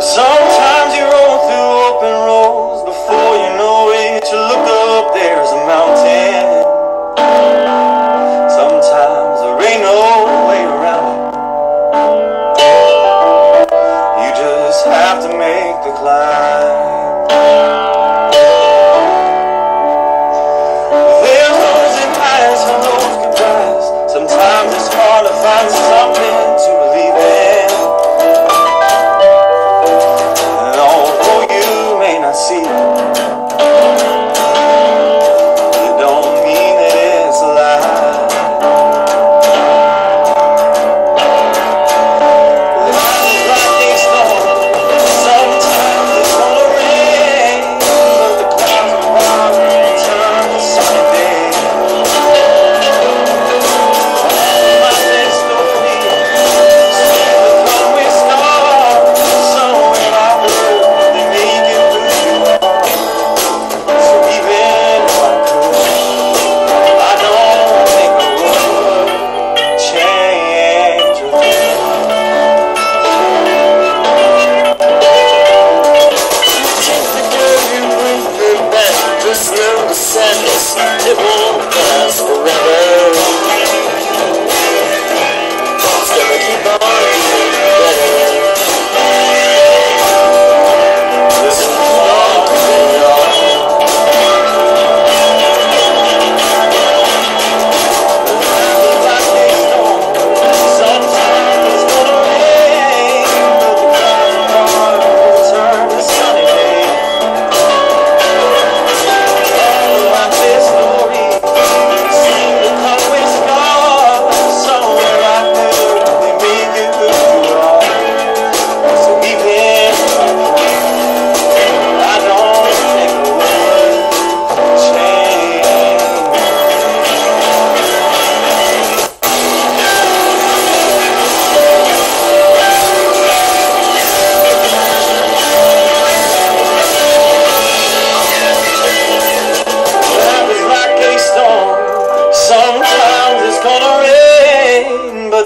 Sometimes you roll through open roads before you know it. You look up, there's a mountain. Sometimes there ain't no way around it. You just have to make the climb. It won't last forever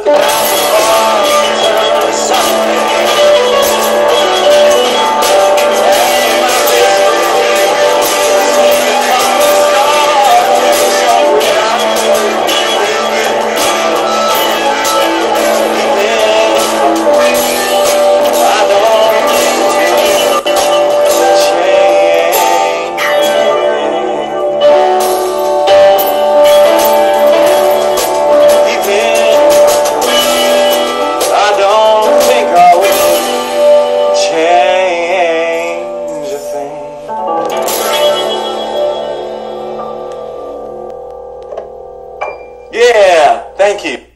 rain, but thing. Yeah, thank you.